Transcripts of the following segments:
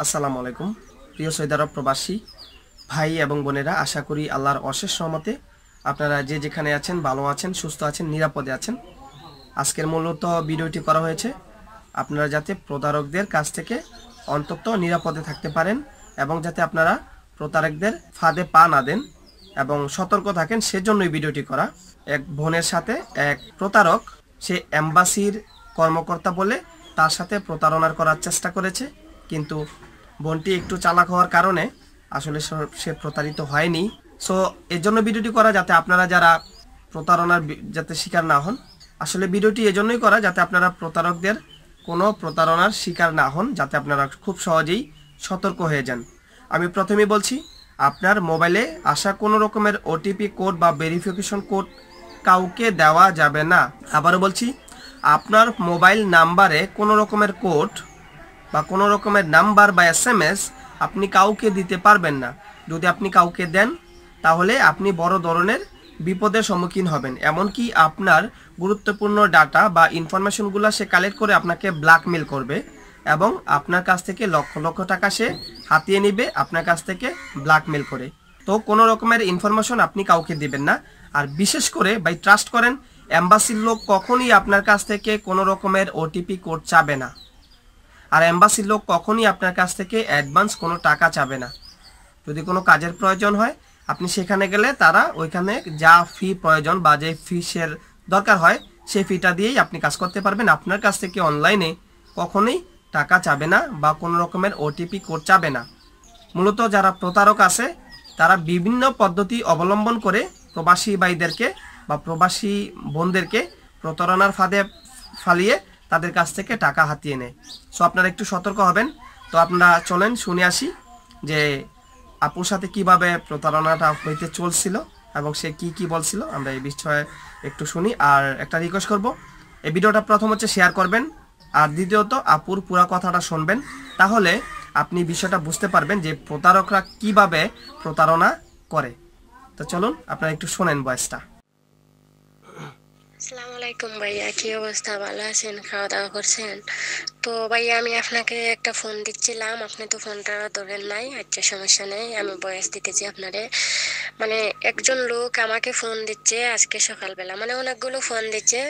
আসসালামু আলাইকুম। প্রিয় সৈয়দ আরব প্রবাসী, ভাই এবং বোনেরা, আশা করি আল্লাহর অশেষ সহমতে আপনারা যে যেখানে আছেন, ভালো আছেন, সুস্থ আছেন, নিরাপদে আছেন। আজকের মূলত ভিডিওটি করা হয়েছে, আপনারা যাতে প্রতারকদের কাছ থেকে অন্তত নিরাপদে থাকতে পারেন এবং যাতে আপনারা প্রতারকদের ফাঁদে পা না দেন এবং সতর্ক থাকেন, সেজন্যই ভিডিওটি করা। এক বোনের সাথে এক প্রতারক, সে এম্বাসির কর্মকর্তা বলে তার সাথে প্রতারণার করার চেষ্টা করেছে। কিন্তু বোনটি একটু চালাক হওয়ার কারণে আসলে সে প্রতারিত হয়নি। সো এর জন্য ভিডিওটি করা যাতে আপনারা যারা প্রতারণার যাতে শিকার না হন, আসলে ভিডিওটি এজন্যই করা যাতে আপনারা প্রতারকদের কোনো প্রতারণার শিকার না হন, যাতে আপনারা খুব সহজেই সতর্ক হয়ে যান। আমি প্রথমেই বলছি, আপনার মোবাইলে আসা কোনো রকমের ওটিপি কোড বা ভেরিফিকেশন কোড কাউকে দেওয়া যাবে না। আবারও বলছি, আপনার মোবাইল নাম্বারে কোনো রকমের কোড বা কোনো রকমের নাম্বার বা এস এম এস আপনি কাউকে দিতে পারবেন না। যদি আপনি কাউকে দেন, তাহলে আপনি বড় ধরনের বিপদের সম্মুখীন হবেন। এমনকি আপনার গুরুত্বপূর্ণ ডাটা বা ইনফরমেশনগুলো সে কালেক্ট করে আপনাকে ব্ল্যাকমেল করবে এবং আপনার কাছ থেকে লক্ষ লক্ষ টাকা সে হাতিয়ে নেবে, আপনার কাছ থেকে ব্ল্যাকমেল করে। তো কোনো রকমের ইনফরমেশন আপনি কাউকে দিবেন না। আর বিশেষ করে বাই ট্রাস্ট করেন অ্যাম্বাসির লোক কখনই আপনার কাছ থেকে কোনো রকমের ওটিপি কোড চাবে না। আর এম্বাসির লোক কখনই আপনার কাছ থেকে অ্যাডভান্স কোনো টাকা চাবে না। যদি কোনো কাজের প্রয়োজন হয়, আপনি সেখানে গেলে তারা ওইখানে যা ফি প্রয়োজন বা যে ফিসের দরকার হয় সেই ফিটা দিয়েই আপনি কাজ করতে পারবেন। আপনার কাছ থেকে অনলাইনে কখনোই টাকা চাবে না বা কোনো রকমের ওটিপি কোড চাবে না। মূলত যারা প্রতারক আছে, তারা বিভিন্ন পদ্ধতি অবলম্বন করে প্রবাসী ভাইদেরকে বা প্রবাসী বোনদেরকে প্রতারণার ফাঁদে ফালিয়ে তাদের কাছ থেকে টাকা হাতিয়ে নেয়। সো আপনারা একটু সতর্ক হবেন। তো আপনারা চলেন, শুনে আসি যে আপুর সাথে কীভাবে প্রতারণাটা হইতে চলছিল এবং সে কি কি বলছিল, আমরা এই বিষয়ে একটু শুনি। আর একটা রিকোয়েস্ট করব, এই ভিডিওটা প্রথম হচ্ছে শেয়ার করবেন, আর দ্বিতীয়ত আপুর পুরা কথাটা শুনবেন। তাহলে আপনি বিষয়টা বুঝতে পারবেন যে প্রতারকরা কীভাবে প্রতারণা করে। তো চলুন, আপনারা একটু শোনেন বয়সটা। আসসালামু আলাইকুম ভাইয়া, কি অবস্থা? ভালো আছেন? খাওয়া দাওয়া করছেন? তো ভাইয়া, আমি আপনাকে একটা ফোন দিচ্ছিলাম। আপনি তো ফোনটা ধরেন নাই আচ্ছা সমস্যা নেই, আমি বয়স দিতেছি আপনারে। মানে একজন লোক আমাকে ফোন দিচ্ছে আজকে সকালবেলা। মানে অনেকগুলো ফোন দিচ্ছে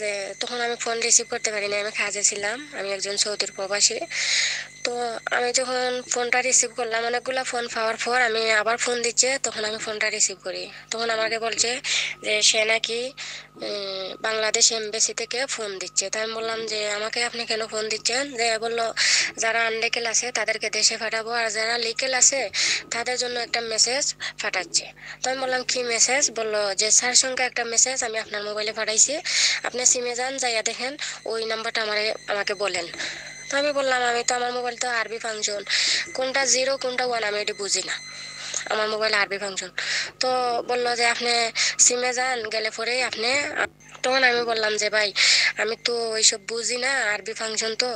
যে, তখন আমি ফোন রিসিভ করতে পারিনি আমি কাজে ছিলাম। আমি একজন সৌদির প্রবাসী। তো আমি যখন ফোনটা রিসিভ করলাম, অনেকগুলো ফোন পাওয়ার পর আমি আবার ফোন দিচ্ছে, তখন আমি ফোনটা রিসিভ করি। তখন আমাকে বলছে যে, সে নাকি বাংলাদেশ এমবেসি থেকে ফোন দিচ্ছে। তাই আমি বললাম যে, আমাকে আপনি কেন ফোন দিচ্ছেন? যে, বলল, যারা আনলিকেল আছে, তাদেরকে দেশে পাঠাবো, আর যারা লিকেল আছে, তাদের জন্য একটা মেসেজ পাঠাচ্ছে। তো আমি বললাম, কি মেসেজ বলল, যে, স্যার সঙ্গে একটা মেসেজ আমি আপনার মোবাইলে পাঠাইছি। আপনি সিমে যান, যাইয়া দেখেন, ওই নাম্বারটা আমারে, আমাকে বলেন। তো আমি বললাম, আমি তো আমার মোবাইল তো আরবি ফাংশন কোনটা জিরো কোনটা ওয়ান আমি এটি বুঝি না। আমার মোবাইল আরবি ফাংশন তো বলল যে, আপনি সিমে যান, গেলে পরে আপনি তখন আমি বললাম যে, ভাই, আমি তো ওইসব বুঝি না আরবি ফাংশন তো,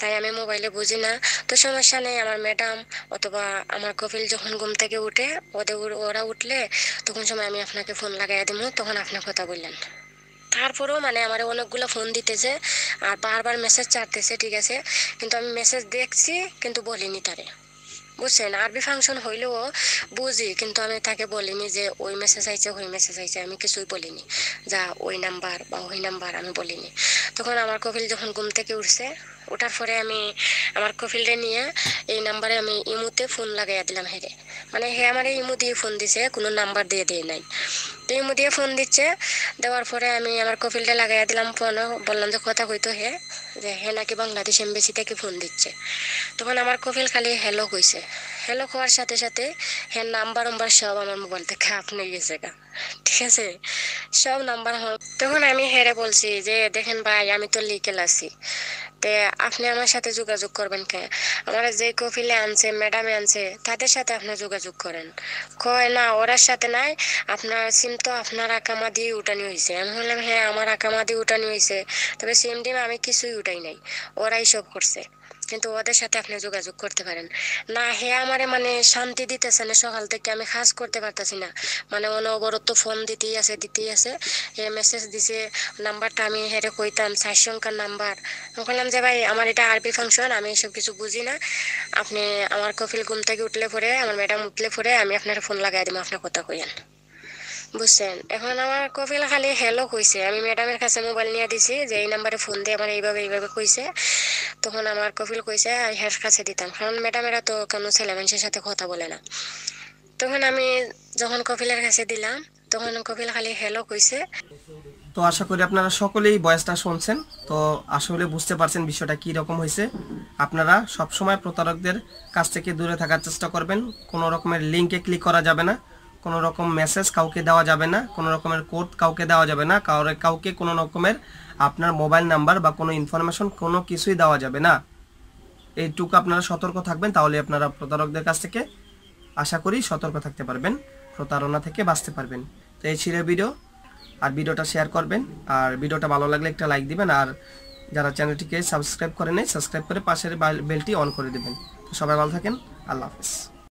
তাই আমি মোবাইলে বুঝি না। তো সমস্যা নেই, আমার ম্যাডাম অথবা আমার কপিল যখন ঘুম থেকে উঠে, ওদের ওরা উঠলে, তখন সময় আমি আপনাকে ফোন লাগাই দিব তখন আপনি কথা বললেন। তারপরেও মানে আমার অনেকগুলো ফোন দিতেছে আর বারবার মেসেজ চাটতেছে, ঠিক আছে? কিন্তু আমি মেসেজ দেখছি, কিন্তু বলিনি তারে। বুঝছেন? আরবি ফাংশন হইলেও বুঝি, কিন্তু আমি তাকে বলিনি যে, ওই মেসেজ আইছে, ওই মেসেজ আইছে। আমি কিছুই বলিনি। যা, ওই নাম্বার বা ওই নাম্বার আমি বলিনি। তখন আমার কপিল যখন ঘুম থেকে উঠছে ওঠার পরে আমি আমার কপিলরে নিয়ে এই নাম্বারে আমি ইমুতে ফোন লাগাইয়া দিলাম হেরে। মানে হে আমার ইমু দিয়ে ফোন দিছে, কোনো নাম্বার দিয়ে দিয়ে নাই। তো ইমু দিয়ে ফোন দিচ্ছে, দেওয়ার পরে আমি আমার কপিলটা লাগাইয়া দিলাম ফোন বললাম যে, কথা কইতো হে, যে হে নাকি বাংলাদেশ এমবেসি থেকে ফোন দিচ্ছে। তখন আমার কপিল খালি হ্যালো কইছে। হ্যালো হওয়ার সাথে সাথে হ্যাঁ নাম্বার নাম্বার সব আমার মোবাইল থেকে আপনি গেছে গা। ঠিক আছে? সব নাম্বার তখন আমি হেরে বলছি যে, দেখেন ভাই, আমি তো লিকেল আছি। তে আপনি আমার সাথে যোগাযোগ করবেন কে? আমার যে কফিলে আনছে ম্যাডামে আনছে, তাদের সাথে আপনি যোগাযোগ করেন। কয়, না, ওরার সাথে নাই। আপনার সিম তো আপনার আকামা দিয়ে উঠানি হয়েছে আমি বললাম হ্যাঁ আমার আকামা দিয়ে উঠানি হয়েছে তবে সিম ডিম আমি কিছুই উঠাই নাই। ওরাই সব করছে। কিন্তু ওদের সাথে আপনি যোগাযোগ করতে পারেন। না, হে আমারে মানে শান্তি দিতেছে না সকাল থেকে, আমি কাজ করতে পারতেছি না। মানে অনবরত ফোন দিতেই আছে দিতেই আছে। হে মেসেজ দিছে নাম্বারটা আমি হেরে কইতাম, চার সংখ্যার নাম্বার বললাম যে, ভাই, আমার এটা আরবি ফাংশন আমি এসব কিছু বুঝি না। আপনি আমার কফিল ঘুম থেকে উঠলে পরে, আমার ম্যাডাম উঠলে পরে, আমি আপনার ফোন লাগাই দিব আপনার কথা কইয়েন। বুঝছেন? এখন আমার কপিল খালি হ্যালো কইছে। আমি ম্যাডামের কাছে মোবাইল নিয়ে দিছি যে, এই নাম্বারে ফোন দিয়ে আমার এইভাবে এইভাবে কইছে। তখন আমার কপিল কইছে হের কাছে দিতাম। কারণ ম্যাডামেরা তো কোনো ছেলে মানুষের সাথে কথা বলে না। তখন আমি যখন কপিলের কাছে দিলাম, তখন কপিল খালি হ্যালো কইছে। তো আশা করি আপনারা সকলেই বয়সটা শুনছেন। তো আসলে বুঝতে পারছেন বিষয়টা কি রকম হয়েছে। আপনারা সবসময় প্রতারকদের কাছ থেকে দূরে থাকার চেষ্টা করবেন। কোনো রকমের লিঙ্কে ক্লিক করা যাবে না। কোনো রকম মেসেজ কাউকে দেওয়া যাবে না। কোনো রকমের কোড কাউকে দেওয়া যাবে না। কাউরে কাউকে কোনো রকমের আপনার মোবাইল নাম্বার বা কোনো ইনফরমেশন কোনো কিছুই দেওয়া যাবে না। এইটুকু আপনারা সতর্ক থাকবেন, তাহলে আপনারা প্রতারকদের কাছ থেকে আশা করি সতর্ক থাকতে পারবেন, প্রতারণা থেকে বাঁচতে পারবেন। তো এই ছিল ভিডিও, আর ভিডিওটা শেয়ার করবেন, আর ভিডিওটা ভালো লাগলে একটা লাইক দিবেন, আর যারা চ্যানেলটিকে সাবস্ক্রাইব করে নেই সাবস্ক্রাইব করে পাশের বেলটি অন করে দেবেন। তো সবাই ভালো থাকেন, আল্লাহ হাফিজ।